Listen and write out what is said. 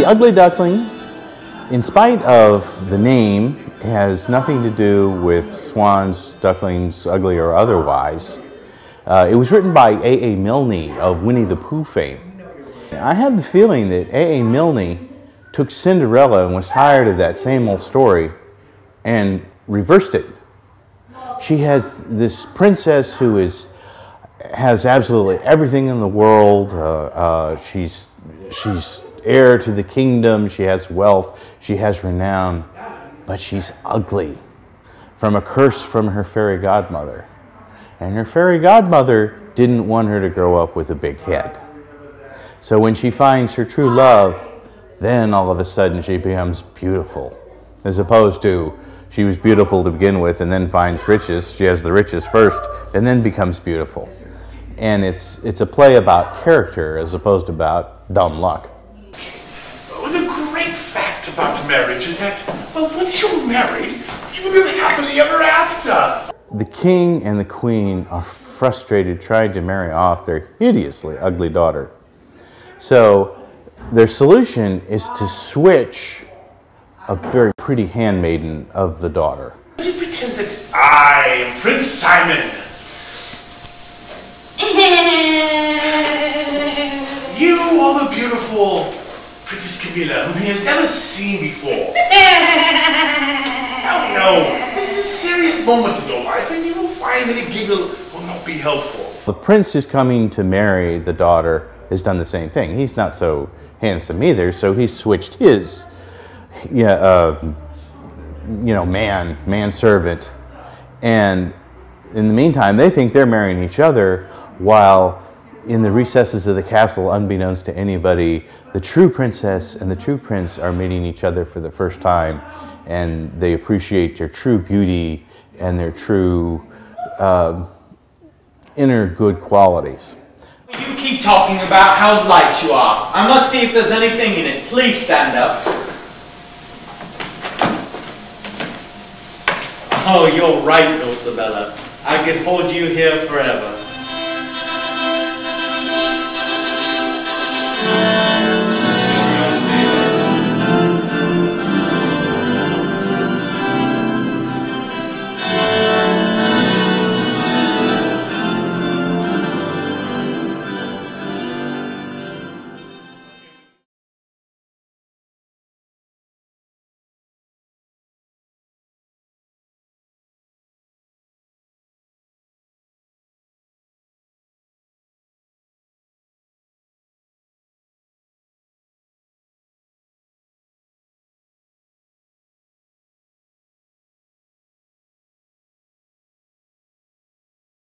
ugly duckling, in spite of the name, has nothing to do with swans, ducklings, ugly or otherwise. Uh, it was written by A.A. Milne of Winnie the Pooh fame. I have the feeling that A.A. Milne took Cinderella and was tired of that same old story and reversed it. She has this princess who is has absolutely everything in the world. Uh, uh, she's she's heir to the kingdom. She has wealth. She has renown, but she's ugly from a curse from her fairy godmother. And her fairy godmother didn't want her to grow up with a big head. So when she finds her true love, then all of a sudden she becomes beautiful. As opposed to she was beautiful to begin with and then finds riches. She has the riches first and then becomes beautiful. And it's, it's a play about character as opposed to about dumb luck. Well, the great fact about marriage is that, well, once you're married, you live happily ever after. The king and the queen are frustrated trying to marry off their hideously ugly daughter. So their solution is to switch a very pretty handmaiden of the daughter. Would you pretend that I am Prince Simon? You are the beautiful Princess Camilla, whom he has never seen before. no, no, this is a serious moment in your life, and you will find that a giggle will not be helpful. The prince who's coming to marry the daughter has done the same thing. He's not so handsome either, so he switched his, yeah, uh, you know, man, manservant. And in the meantime, they think they're marrying each other while in the recesses of the castle, unbeknownst to anybody, the true princess and the true prince are meeting each other for the first time, and they appreciate their true beauty and their true uh, inner good qualities. You keep talking about how light you are. I must see if there's anything in it. Please stand up. Oh, you're right, Dulcibella. I could hold you here forever.